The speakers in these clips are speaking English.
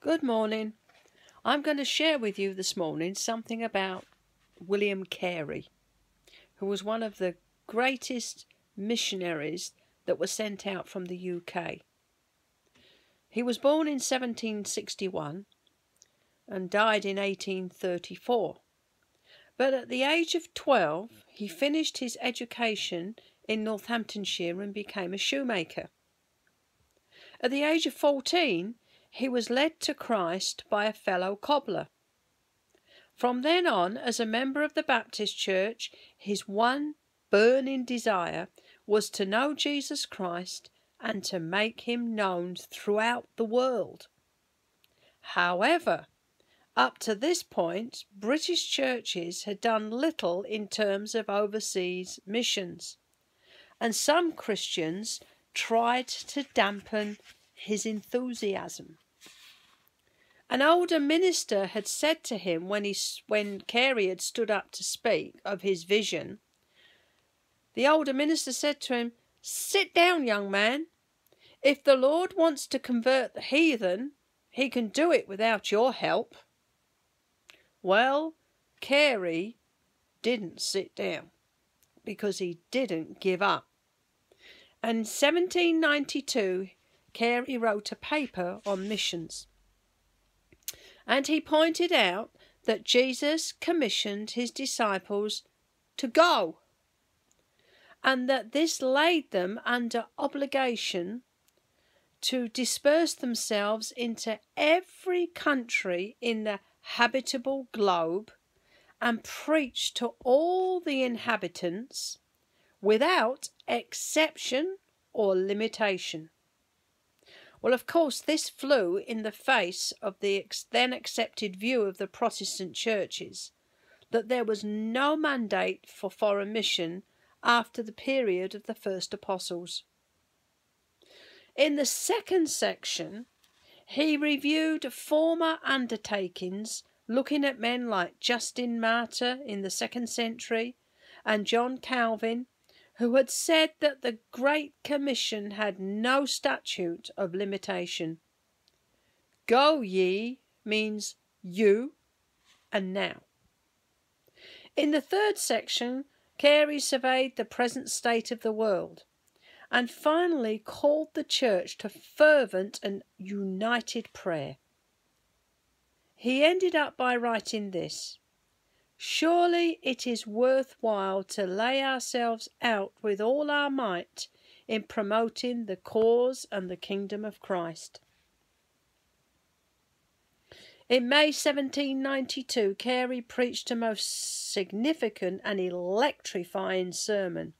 Good morning. I'm going to share with you this morning something about William Carey, who was one of the greatest missionaries that were sent out from the UK. He was born in 1761 and died in 1834. But at the age of 12, he finished his education in Northamptonshire and became a shoemaker. At the age of 14, he was led to Christ by a fellow cobbler. From then on, as a member of the Baptist Church, his one burning desire was to know Jesus Christ and to make him known throughout the world. However, up to this point, British churches had done little in terms of overseas missions, and some Christians tried to dampen his enthusiasm. An older minister had said to him when he when Carey had stood up to speak of his vision. The older minister said to him, "Sit down, young man. If the Lord wants to convert the heathen, he can do it without your help." Well, Carey didn't sit down because he didn't give up. In 1792, Carey wrote a paper on missions. And he pointed out that Jesus commissioned his disciples to go, and that this laid them under obligation to disperse themselves into every country in the habitable globe and preach to all the inhabitants without exception or limitation. Well, of course, this flew in the face of the then accepted view of the Protestant churches that there was no mandate for foreign mission after the period of the first apostles. In the second section, he reviewed former undertakings looking at men like Justin Martyr in the second century and John Calvin who had said that the Great Commission had no statute of limitation. Go ye means you and now. In the third section, Carey surveyed the present state of the world and finally called the church to fervent and united prayer. He ended up by writing this Surely it is worth while to lay ourselves out with all our might in promoting the cause and the kingdom of Christ. In May 1792, Carey preached a most significant and electrifying sermon.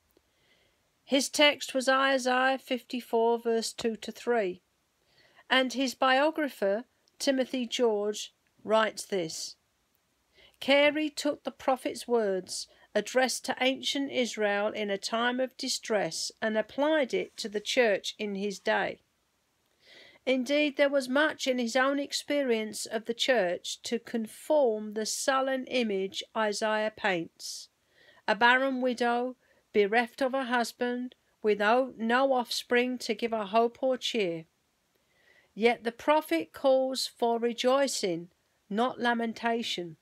His text was Isaiah 54, verse 2 to 3, and his biographer, Timothy George, writes this Carey took the prophet's words addressed to ancient Israel in a time of distress and applied it to the church in his day. Indeed, there was much in his own experience of the church to conform the sullen image Isaiah paints a barren widow, bereft of her husband, with no, offspring to give her hope or cheer. Yet the prophet calls for rejoicing, not lamentation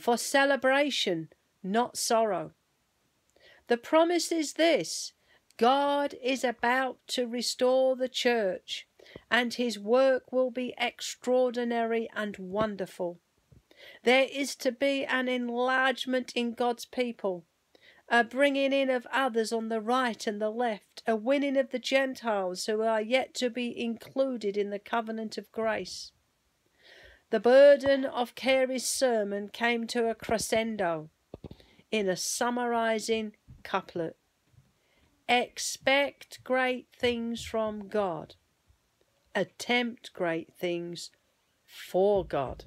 for celebration, not sorrow. The promise is this God is about to restore the church, and his work will be extraordinary and wonderful. There is to be an enlargement in God's people, a bringing in of others on the right and the left, a winning of the Gentiles who are yet to be included in the covenant of grace. The burden of Carey's sermon came to a crescendo in a summarizing couplet. Expect great things from God. Attempt great things for God.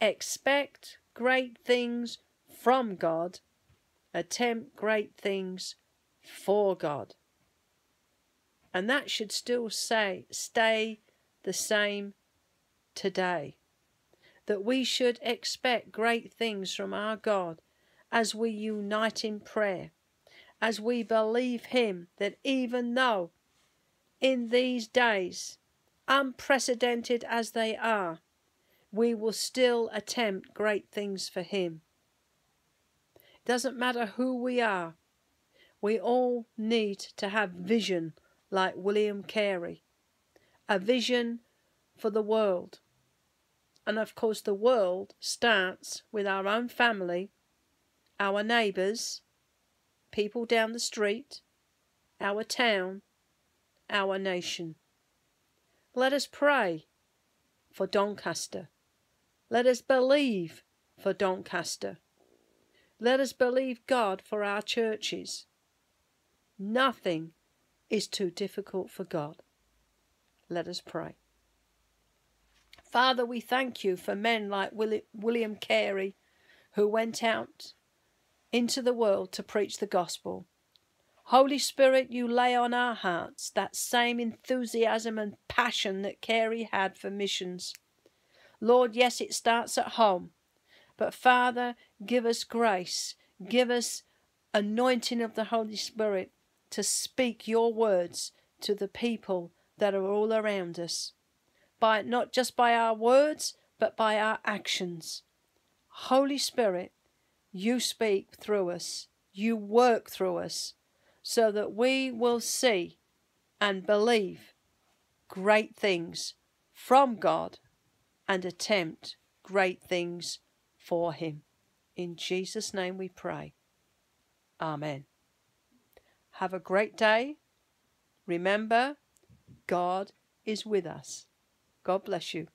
Expect great things from God. Attempt great things for God. And that should still say stay the same today. That we should expect great things from our God as we unite in prayer, as we believe Him that even though in these days unprecedented as they are, we will still attempt great things for Him. It doesn't matter who we are, we all need to have vision like William Carey, a vision for the world. And of course, the world starts with our own family, our neighbours, people down the street, our town, our nation. Let us pray for Doncaster. Let us believe for Doncaster. Let us believe God for our churches. Nothing is too difficult for God. Let us pray. Father, we thank you for men like William Carey who went out into the world to preach the gospel. Holy Spirit, you lay on our hearts that same enthusiasm and passion that Carey had for missions. Lord, yes, it starts at home, but Father, give us grace, give us anointing of the Holy Spirit to speak your words to the people that are all around us by not just by our words, but by our actions. Holy Spirit, you speak through us, you work through us, so that we will see and believe great things from God and attempt great things for Him. In Jesus' name we pray. Amen. Have a great day. Remember, God is with us. God bless you.